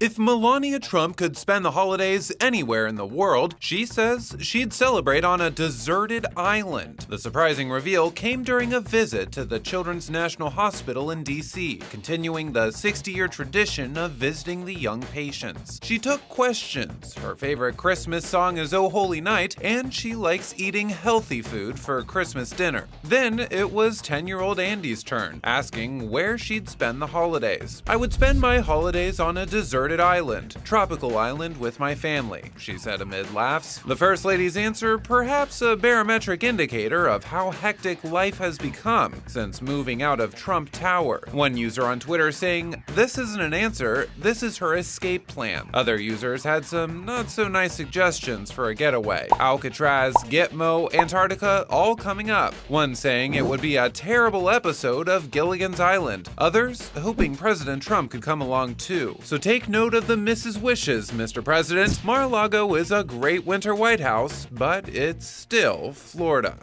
If Melania Trump could spend the holidays anywhere in the world, she says she'd celebrate on a deserted island. The surprising reveal came during a visit to the Children's National Hospital in DC, continuing the 60-year tradition of visiting the young patients. She took questions. Her favorite Christmas song is Oh Holy Night, and she likes eating healthy food for Christmas dinner. Then it was 10-year-old Andy's turn, asking where she'd spend the holidays. I would spend my holidays on a deserted deserted island, tropical island with my family, she said amid laughs. The First Lady's answer, perhaps a barometric indicator of how hectic life has become since moving out of Trump Tower. One user on Twitter saying, This isn't an answer, this is her escape plan. Other users had some not so nice suggestions for a getaway. Alcatraz, Gitmo, Antarctica, all coming up. One saying it would be a terrible episode of Gilligan's Island. Others hoping President Trump could come along too. So take note note of the Mrs. Wishes, Mr. President. Mar-a-Lago is a great winter White House, but it's still Florida.